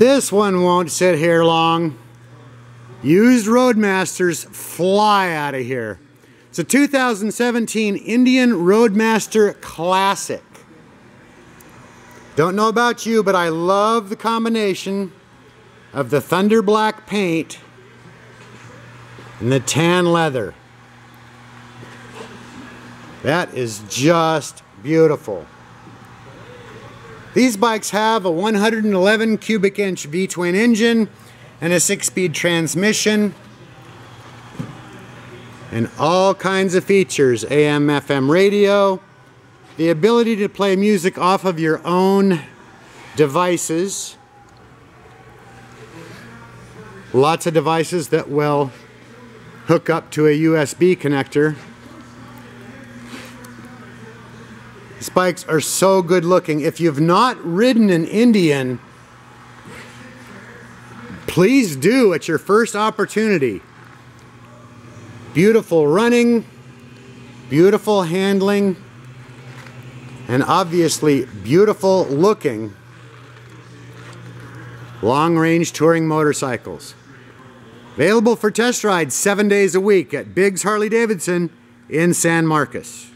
This one won't sit here long. Used Roadmasters fly out of here. It's a 2017 Indian Roadmaster Classic. Don't know about you, but I love the combination of the Thunder Black paint and the tan leather. That is just beautiful. These bikes have a 111 cubic inch V-twin engine and a six-speed transmission and all kinds of features AM FM radio the ability to play music off of your own devices. Lots of devices that will hook up to a USB connector These bikes are so good looking. If you've not ridden an Indian, please do at your first opportunity. Beautiful running, beautiful handling, and obviously beautiful looking long range touring motorcycles. Available for test rides seven days a week at Biggs Harley Davidson in San Marcos.